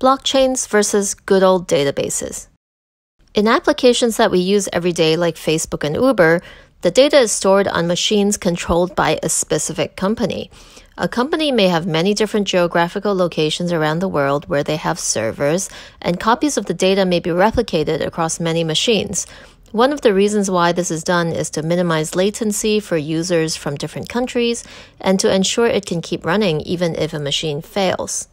blockchains versus good old databases. In applications that we use every day, like Facebook and Uber, the data is stored on machines controlled by a specific company. A company may have many different geographical locations around the world where they have servers, and copies of the data may be replicated across many machines. One of the reasons why this is done is to minimize latency for users from different countries and to ensure it can keep running even if a machine fails.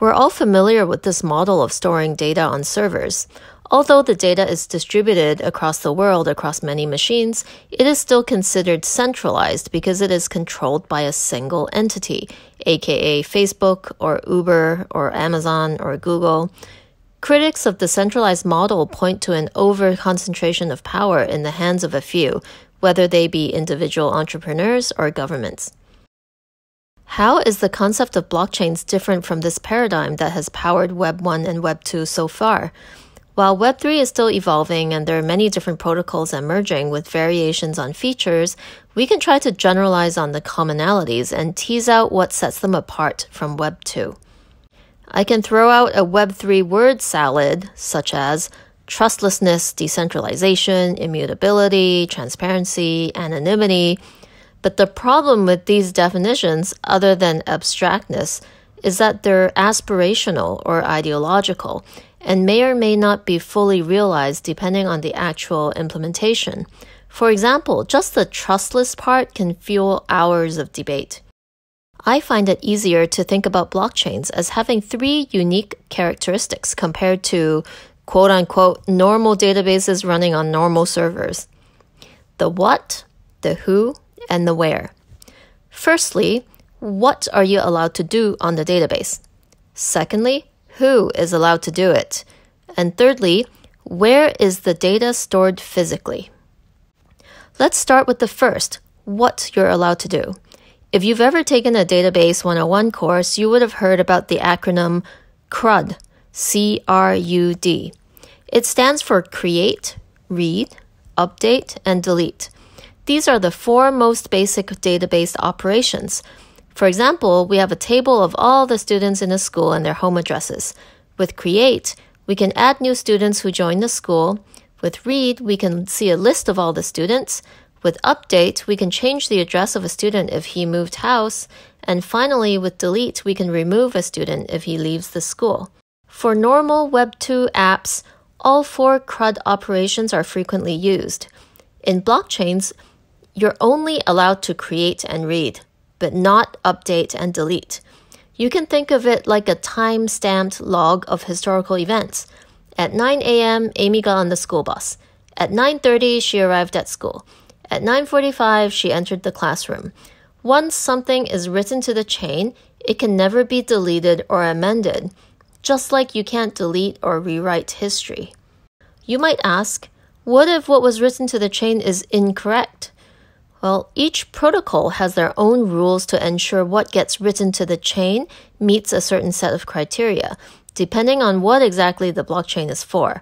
We're all familiar with this model of storing data on servers. Although the data is distributed across the world across many machines, it is still considered centralized because it is controlled by a single entity, aka Facebook or Uber or Amazon or Google. Critics of the centralized model point to an over concentration of power in the hands of a few, whether they be individual entrepreneurs or governments. How is the concept of blockchains different from this paradigm that has powered Web 1 and Web 2 so far? While Web 3 is still evolving and there are many different protocols emerging with variations on features, we can try to generalize on the commonalities and tease out what sets them apart from Web 2. I can throw out a Web 3 word salad, such as trustlessness, decentralization, immutability, transparency, anonymity but the problem with these definitions, other than abstractness, is that they're aspirational or ideological and may or may not be fully realized depending on the actual implementation. For example, just the trustless part can fuel hours of debate. I find it easier to think about blockchains as having three unique characteristics compared to quote unquote normal databases running on normal servers the what, the who, and the where. Firstly, what are you allowed to do on the database? Secondly, who is allowed to do it? And thirdly, where is the data stored physically? Let's start with the first what you're allowed to do. If you've ever taken a Database 101 course, you would have heard about the acronym CRUD, C R U D. It stands for Create, Read, Update, and Delete. These are the four most basic database operations. For example, we have a table of all the students in a school and their home addresses. With Create, we can add new students who join the school. With Read, we can see a list of all the students. With Update, we can change the address of a student if he moved house. And finally, with Delete, we can remove a student if he leaves the school. For normal Web 2 apps, all four CRUD operations are frequently used. In blockchains, you're only allowed to create and read, but not update and delete. You can think of it like a time stamped log of historical events. At 9 a.m., Amy got on the school bus. At 9:30, she arrived at school. At 9:45, she entered the classroom. Once something is written to the chain, it can never be deleted or amended, just like you can't delete or rewrite history. You might ask, what if what was written to the chain is incorrect? Well, each protocol has their own rules to ensure what gets written to the chain meets a certain set of criteria, depending on what exactly the blockchain is for.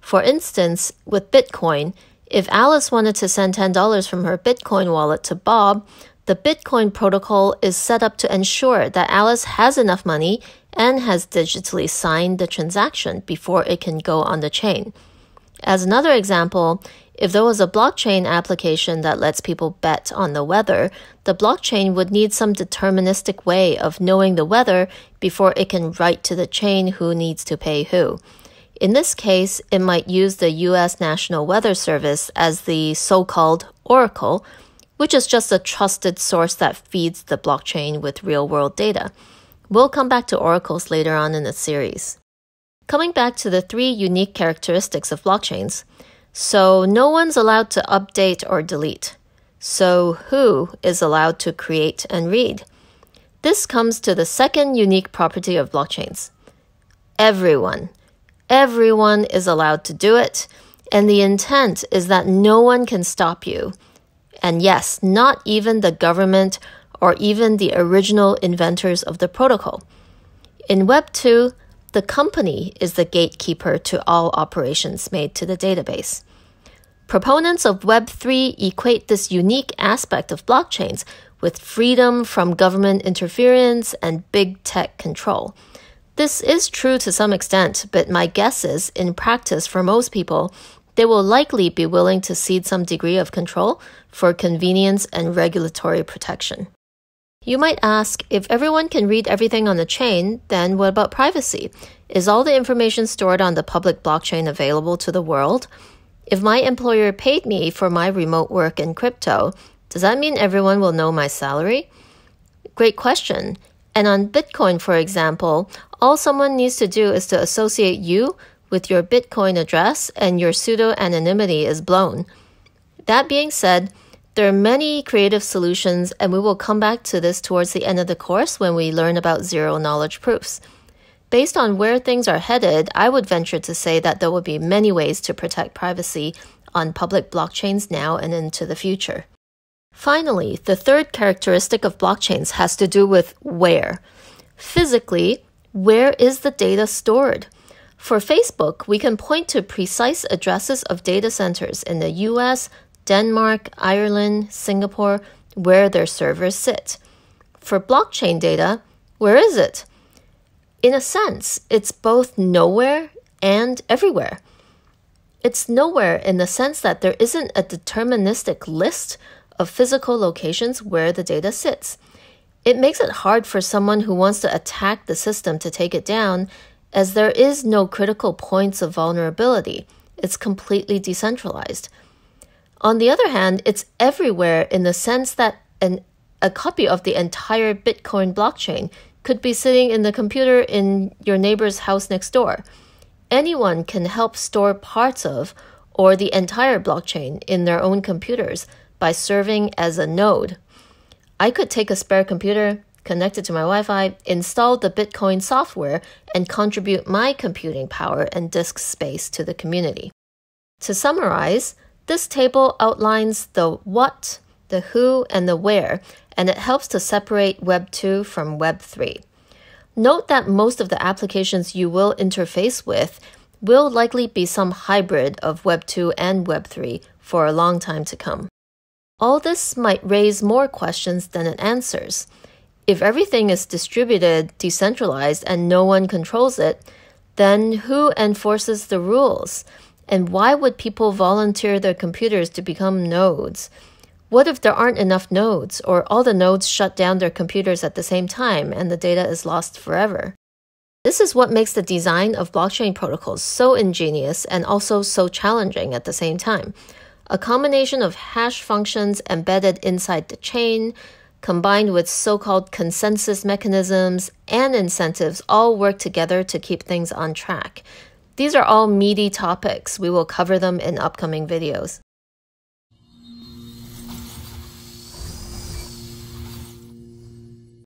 For instance, with Bitcoin, if Alice wanted to send $10 from her Bitcoin wallet to Bob, the Bitcoin protocol is set up to ensure that Alice has enough money and has digitally signed the transaction before it can go on the chain. As another example, if there was a blockchain application that lets people bet on the weather, the blockchain would need some deterministic way of knowing the weather before it can write to the chain who needs to pay who. In this case, it might use the US National Weather Service as the so called oracle, which is just a trusted source that feeds the blockchain with real world data. We'll come back to oracles later on in the series. Coming back to the three unique characteristics of blockchains. So no one's allowed to update or delete. So who is allowed to create and read? This comes to the second unique property of blockchains. Everyone. Everyone is allowed to do it, and the intent is that no one can stop you. And yes, not even the government or even the original inventors of the protocol. In Web 2, the company is the gatekeeper to all operations made to the database. Proponents of Web3 equate this unique aspect of blockchains with freedom from government interference and big tech control. This is true to some extent, but my guess is, in practice, for most people, they will likely be willing to cede some degree of control for convenience and regulatory protection. You might ask if everyone can read everything on the chain, then what about privacy? Is all the information stored on the public blockchain available to the world? If my employer paid me for my remote work in crypto, does that mean everyone will know my salary? Great question. And on Bitcoin, for example, all someone needs to do is to associate you with your Bitcoin address and your pseudo anonymity is blown. That being said, there are many creative solutions, and we will come back to this towards the end of the course when we learn about zero knowledge proofs. Based on where things are headed, I would venture to say that there will be many ways to protect privacy on public blockchains now and into the future. Finally, the third characteristic of blockchains has to do with where. Physically, where is the data stored? For Facebook, we can point to precise addresses of data centers in the US, Denmark, Ireland, Singapore, where their servers sit. For blockchain data, where is it? In a sense, it's both nowhere and everywhere. It's nowhere in the sense that there isn't a deterministic list of physical locations where the data sits. It makes it hard for someone who wants to attack the system to take it down, as there is no critical points of vulnerability. It's completely decentralized. On the other hand, it's everywhere in the sense that an, a copy of the entire Bitcoin blockchain could be sitting in the computer in your neighbor's house next door. Anyone can help store parts of or the entire blockchain in their own computers by serving as a node. I could take a spare computer, connect it to my Wi Fi, install the Bitcoin software, and contribute my computing power and disk space to the community. To summarize, this table outlines the what, the who, and the where, and it helps to separate Web 2 from Web 3. Note that most of the applications you will interface with will likely be some hybrid of Web 2 and Web 3 for a long time to come. All this might raise more questions than it answers. If everything is distributed, decentralized, and no one controls it, then who enforces the rules? And why would people volunteer their computers to become nodes? What if there aren't enough nodes, or all the nodes shut down their computers at the same time and the data is lost forever? This is what makes the design of blockchain protocols so ingenious and also so challenging at the same time. A combination of hash functions embedded inside the chain, combined with so called consensus mechanisms and incentives, all work together to keep things on track. These are all meaty topics. We will cover them in upcoming videos.